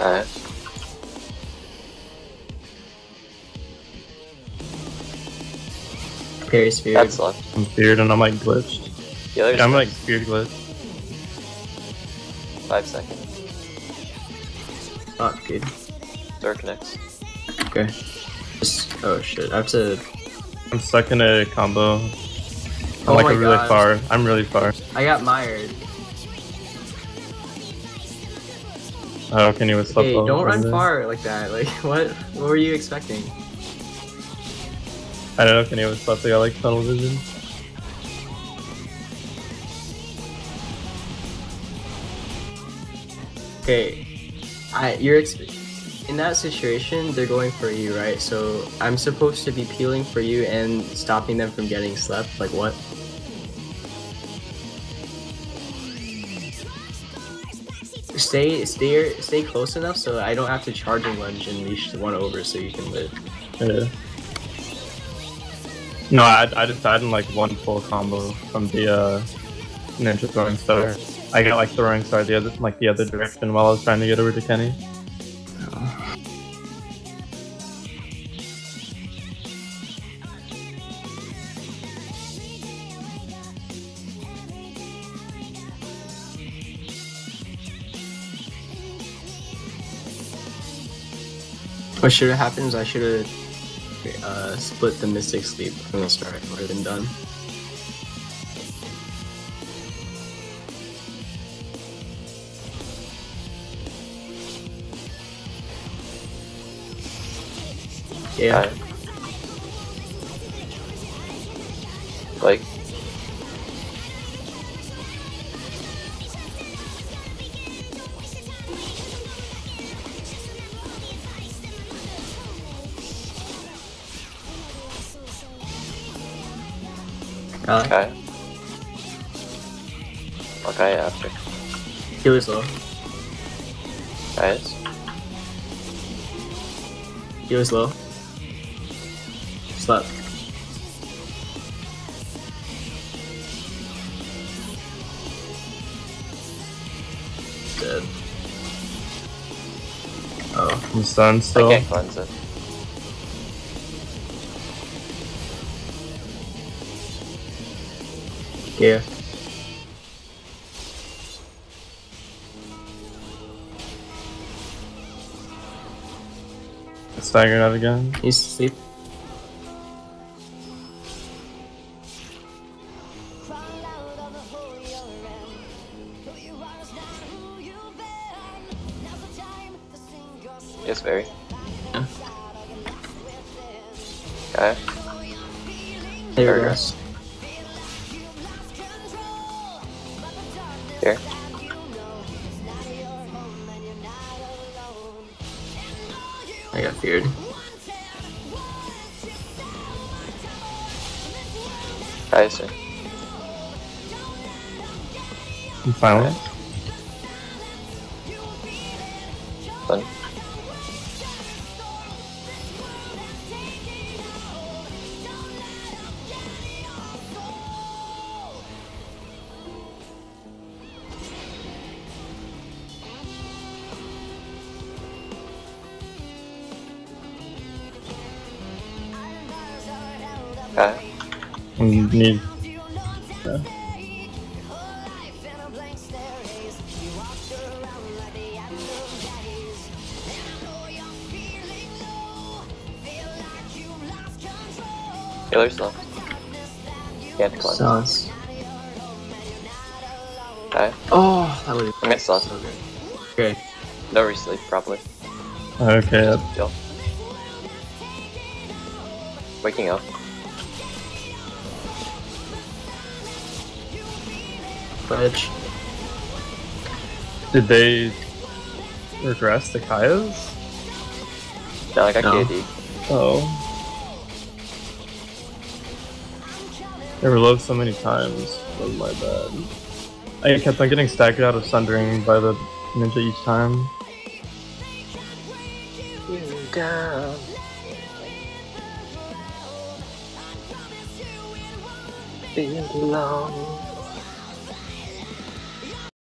Alright. Parry spear. That's left. I'm feared and I'm like glitched. The other's Yeah, I'm like feared glitch. five seconds. Not good. Door connects. Okay. Just, oh shit. I have to. I'm stuck in a combo. I'm Oh like my a really gosh. far. I'm really far. I got mired. Oh, can you with Hey, don't run far like that. Like, what? What were you expecting? I don't know. Can you with slip? I got like tunnel vision. Okay, I you're exp- in that situation. They're going for you, right? So I'm supposed to be peeling for you and stopping them from getting slept. Like what? Stay, stay, stay close enough so I don't have to charging lunge and leash one over so you can live. Yeah. No, I, I just died in like one full combo from the uh, ninja throwing star. I got like throwing star the other like the other direction while I was trying to get over to Kenny. What should have happened is I should have uh, split the Mystic Sleep from the start. It would have been done. Yeah. Uh, okay. Okay, after. healer's low. Guys. Healer's low. Slept. Dead. Oh. I'm stunned I still. can't cleanse it. Yeah. Staggering out again. He's asleep. Yes, very. Yeah. Okay. There we There go. Goes. Here. I got feared. I sir. I'm finally. Okay. We need. Healer's low. Can't cleanse. Sauce. Okay. Oh, that would I missed sauce. so good. Okay. No resleep, probably. Okay. yep. Still. Waking up. Fudge. Did they regress the Kayas? No, I got No. KD. Oh. They were low so many times. That was my bad. I kept on getting staggered out of sundering by the ninja each time. Down. Feel alone.